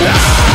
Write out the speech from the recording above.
Yeah!